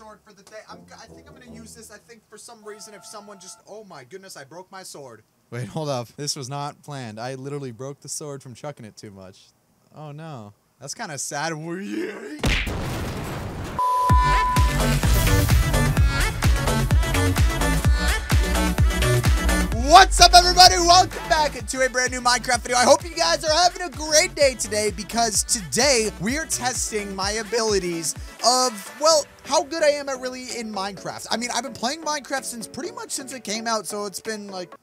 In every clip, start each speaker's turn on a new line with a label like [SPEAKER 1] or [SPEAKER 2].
[SPEAKER 1] sword for the day. I'm, I think I'm gonna use this. I think for some reason, if someone just, oh my goodness, I broke my sword. Wait, hold up. This was not planned. I literally broke the sword from chucking it too much. Oh no. That's kind of sad. What's up, everybody? Welcome back to a brand new Minecraft video. I hope you guys are having a great day today because today we are testing my abilities of, well, how good I am at really in Minecraft. I mean, I've been playing Minecraft since pretty much since it came out, so it's been like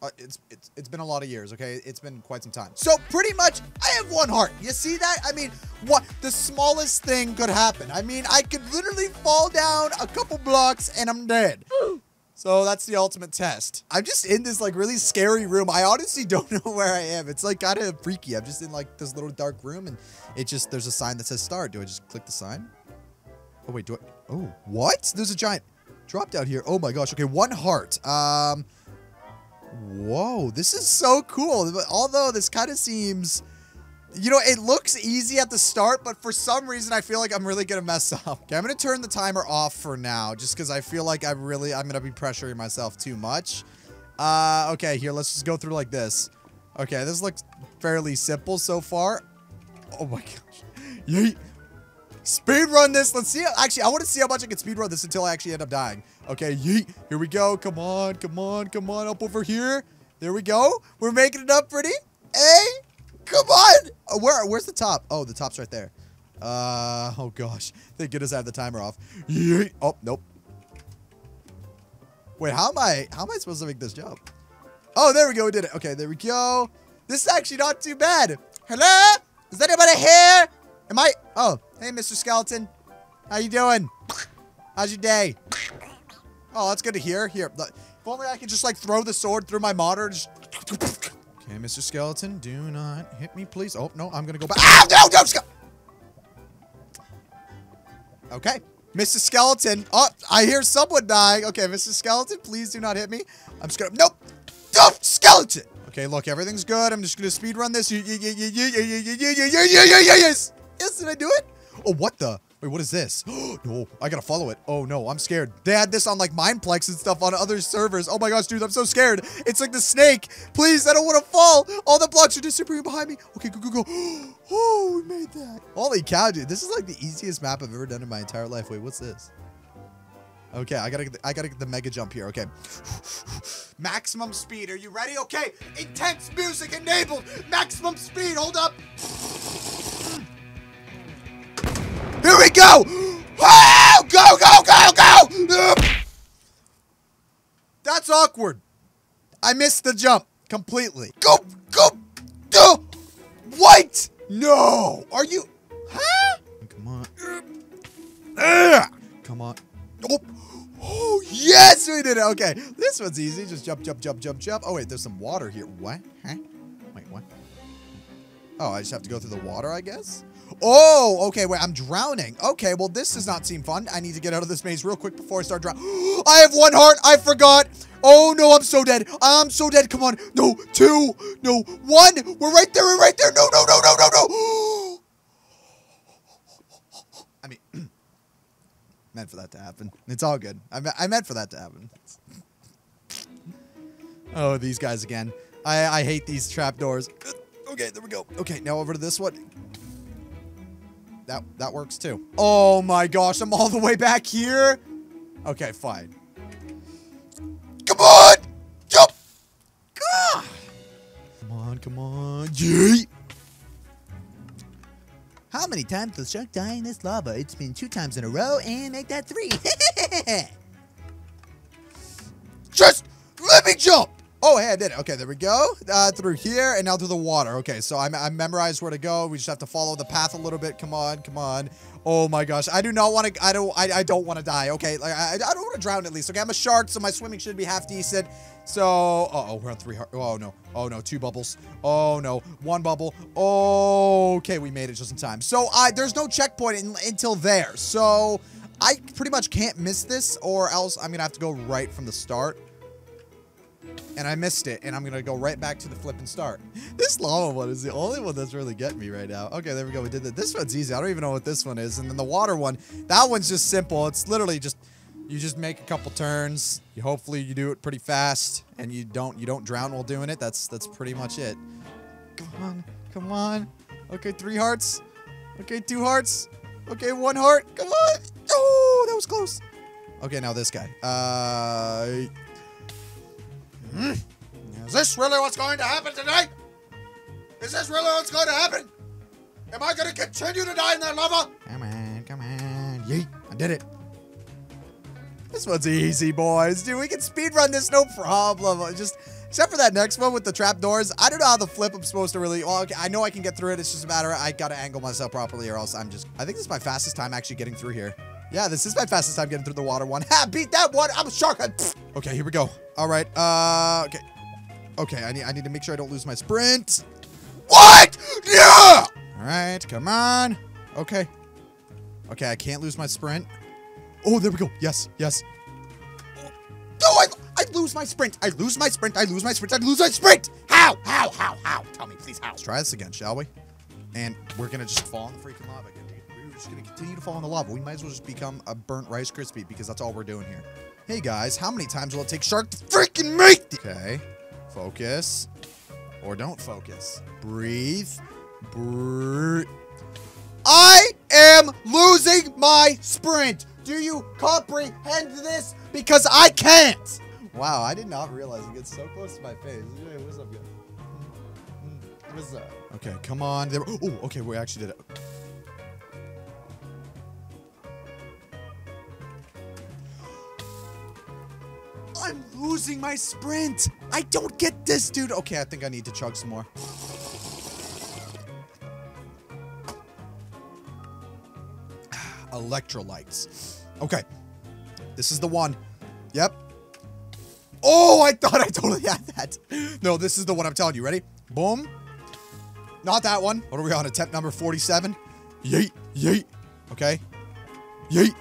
[SPEAKER 1] uh, it's, it's it's been a lot of years, okay? It's been quite some time. So pretty much, I have one heart. You see that? I mean, what the smallest thing could happen. I mean, I could literally fall down a couple blocks and I'm dead. So that's the ultimate test. I'm just in this like really scary room. I honestly don't know where I am. It's like kind of freaky. I'm just in like this little dark room and it just, there's a sign that says start. Do I just click the sign? Oh wait, do I, oh, what? There's a giant drop down here. Oh my gosh. Okay, one heart. Um, Whoa, this is so cool. Although this kind of seems, you know, it looks easy at the start, but for some reason I feel like I'm really going to mess up. Okay, I'm going to turn the timer off for now, just because I feel like I'm really, I'm going to be pressuring myself too much. Uh, okay, here, let's just go through like this. Okay, this looks fairly simple so far. Oh my gosh. Yeet. Speed run this. Let's see. Actually, I want to see how much I can speed run this until I actually end up dying. Okay, yeet. Here we go. Come on, come on, come on. Up over here. There we go. We're making it up pretty. Hey, come on. Oh, where? Where's the top? Oh, the top's right there. Uh, oh gosh. Thank goodness I have the timer off. Oh, nope. Wait, how am I, how am I supposed to make this jump? Oh, there we go. We did it. Okay, there we go. This is actually not too bad. Hello? Is anybody here? Am I? Oh, hey, Mr. Skeleton. How you doing? How's your day? Oh, that's good to hear. Here, if only I could just like throw the sword through my monitor. Just... Okay, Mr. Skeleton, do not hit me, please. Oh, no, I'm gonna go back. Ah, no, no, Ske Okay, Mr. Skeleton. Oh, I hear someone dying. Okay, Mr. Skeleton, please do not hit me. I'm just gonna, nope. Nope, Skeleton. Okay, look, everything's good. I'm just gonna speed run this. Yes. Yes, did I do it? Oh, what the? Wait, what is this? no, I gotta follow it. Oh no, I'm scared. They had this on like Mineplex and stuff on other servers. Oh my gosh, dude, I'm so scared. It's like the snake. Please, I don't want to fall. All the blocks are disappearing behind me. Okay, go, go, go. Oh, we made that. Holy cow, dude. This is like the easiest map I've ever done in my entire life. Wait, what's this? Okay, I gotta, the, I gotta get the mega jump here. Okay, maximum speed. Are you ready? Okay, intense music enabled. Maximum speed. Hold up. Go! Oh, go, go, go, go! That's awkward. I missed the jump completely. Go, go, go! What? No! Are you... Huh? Come on. Come on. Oh, oh, yes, we did it. Okay, this one's easy. Just jump, jump, jump, jump, jump. Oh, wait, there's some water here. What? Huh? Wait, what? Oh, I just have to go through the water, I guess? Oh, okay, wait, I'm drowning. Okay, well, this does not seem fun. I need to get out of this maze real quick before I start drowning. I have one heart. I forgot. Oh, no, I'm so dead. I'm so dead. Come on. No, two. No, one. We're right there. We're right there. No, no, no, no, no, no. I mean, meant for that to happen. It's all good. I, me I meant for that to happen. oh, these guys again. I, I hate these trapdoors. Okay, there we go. Okay, now over to this one. That, that works too. Oh my gosh, I'm all the way back here? Okay, fine. Come on! Jump! Ah! Come on, come on. Yeet! How many times does Shark die in this lava? It's been two times in a row and make that three. Just let me jump! Oh, hey, I did it. Okay, there we go. Uh, through here and now through the water. Okay, so I, I memorized where to go. We just have to follow the path a little bit. Come on, come on. Oh my gosh, I do not want to. I don't. I, I don't want to die. Okay, like I, I don't want to drown at least. Okay, I'm a shark, so my swimming should be half decent. So, uh oh, we're on three. Oh no. Oh no, two bubbles. Oh no, one bubble. Oh, Okay, we made it just in time. So I there's no checkpoint in, until there. So I pretty much can't miss this, or else I'm gonna have to go right from the start. And I missed it, and I'm gonna go right back to the flip and start. This lava one is the only one that's really getting me right now. Okay, there we go. We did that. This one's easy. I don't even know what this one is. And then the water one, that one's just simple. It's literally just you just make a couple turns. You hopefully you do it pretty fast, and you don't you don't drown while doing it. That's that's pretty much it. Come on, come on. Okay, three hearts. Okay, two hearts. Okay, one heart. Come on. Oh, that was close. Okay, now this guy. Uh. Hmm. Is this really what's going to happen today? Is this really what's going to happen? Am I going to continue to die in that lava? Come on, come on. Yeet. I did it. This one's easy, boys. Dude, we can speedrun this no problem. Just, except for that next one with the trap doors. I don't know how the flip I'm supposed to really, well, okay, I know I can get through it. It's just a matter, I got to angle myself properly or else I'm just, I think this is my fastest time actually getting through here. Yeah, this is my fastest time getting through the water one. Ha, beat that one. I'm a shark. Okay, here we go. All right. Uh, okay. Okay, I need, I need to make sure I don't lose my sprint. What? Yeah! All right, come on. Okay. Okay, I can't lose my sprint. Oh, there we go. Yes, yes. Oh, I, I lose my sprint. I lose my sprint. I lose my sprint. I lose my sprint. How? How? How? How? Tell me, please, how? Let's try this again, shall we? And we're going to just fall in the freaking lava again. Just going to continue to fall in the lava. We might as well just become a burnt Rice Krispie because that's all we're doing here. Hey, guys, how many times will it take Shark to freaking make the. Okay. Focus. Or don't focus. Breathe. Breathe. I am losing my sprint. Do you comprehend this? Because I can't. Wow, I did not realize it gets so close to my face. Hey, what's up, guys? What's up? Okay, come on. There. Oh, okay, we actually did it. Losing my sprint. I don't get this, dude. Okay, I think I need to chug some more. Electrolytes. Okay. This is the one. Yep. Oh, I thought I totally had that. No, this is the one I'm telling you. Ready? Boom. Not that one. What are we on? Attempt number 47? Yeet. Yeet. Okay. Yeet.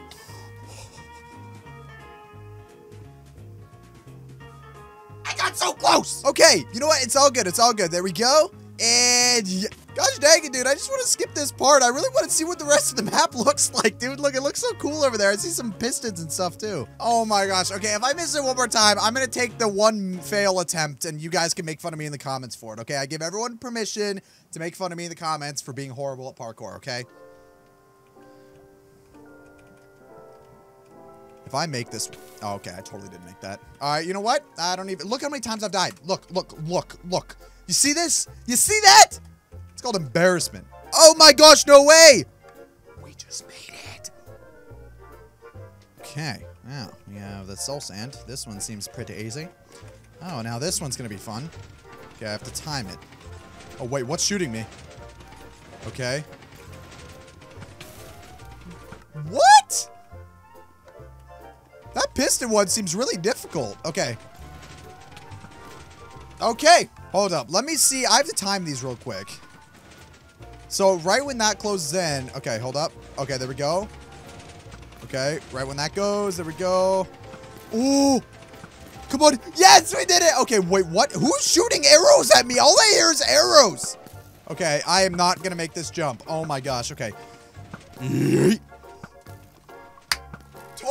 [SPEAKER 1] So close. Okay. You know what? It's all good. It's all good. There we go. And gosh dang it, dude. I just want to skip this part. I really want to see what the rest of the map looks like, dude. Look, it looks so cool over there. I see some pistons and stuff too. Oh my gosh. Okay, if I miss it one more time, I'm going to take the one fail attempt and you guys can make fun of me in the comments for it, okay? I give everyone permission to make fun of me in the comments for being horrible at parkour, okay? If I make this... Oh, okay, I totally didn't make that. All right, you know what? I don't even... Look how many times I've died. Look, look, look, look. You see this? You see that? It's called embarrassment. Oh my gosh, no way! We just made it. Okay, now we have the soul sand. This one seems pretty easy. Oh, now this one's gonna be fun. Okay, I have to time it. Oh wait, what's shooting me? Okay. What? Piston one seems really difficult. Okay. Okay, hold up. Let me see. I have to time these real quick. So right when that closes in. Okay, hold up. Okay, there we go. Okay, right when that goes. There we go. Ooh. Come on. Yes, we did it. Okay, wait, what? Who's shooting arrows at me? All I hear is arrows. Okay, I am not going to make this jump. Oh my gosh. Okay.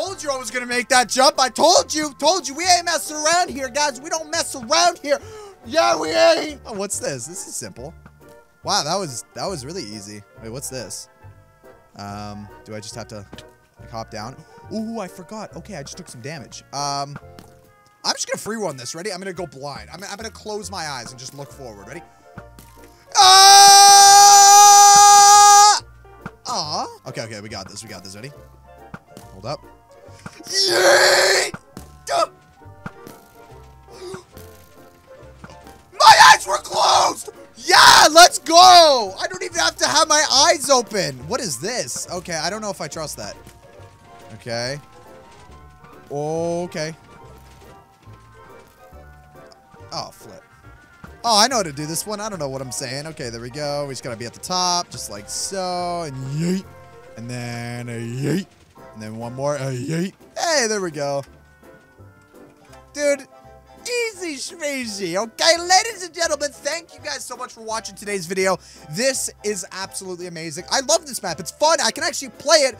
[SPEAKER 1] Told you I was going to make that jump. I told you. Told you. We ain't messing around here, guys. We don't mess around here. Yeah, we ain't. Oh, what's this? This is simple. Wow, that was that was really easy. Wait, what's this? Um, do I just have to like, hop down? Ooh, I forgot. Okay, I just took some damage. Um, I'm just gonna free run this. Ready? I'm gonna go blind. I'm, I'm gonna close my eyes and just look forward. Ready? Ah! Aw. Okay, okay, we got this. We got this. Ready? Open. What is this? Okay, I don't know if I trust that. Okay. Okay. Oh, flip. Oh, I know how to do this one. I don't know what I'm saying. Okay, there we go. We just gotta be at the top, just like so. And yeet. And then a yeet. And then one more. A yeet. Hey, there we go. Dude, schmeezy. Okay, ladies and gentlemen, thank you guys so much for watching today's video. This is absolutely amazing. I love this map. It's fun. I can actually play it,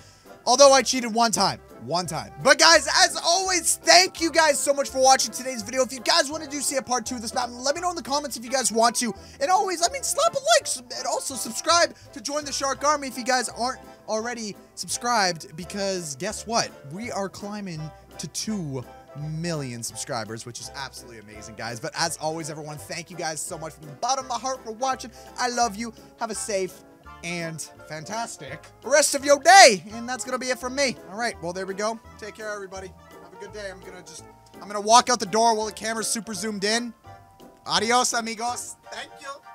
[SPEAKER 1] although I cheated one time. One time. But guys, as always, thank you guys so much for watching today's video. If you guys want to do see a part two of this map, let me know in the comments if you guys want to. And always, I mean, slap a like and also subscribe to join the Shark Army if you guys aren't already subscribed because guess what? We are climbing to 2 million subscribers, which is absolutely amazing, guys. But as always, everyone, thank you guys so much from the bottom of my heart for watching. I love you. Have a safe and fantastic rest of your day. And that's going to be it from me. All right. Well, there we go. Take care, everybody. Have a good day. I'm going to just, I'm going to walk out the door while the camera's super zoomed in. Adios, amigos. Thank you.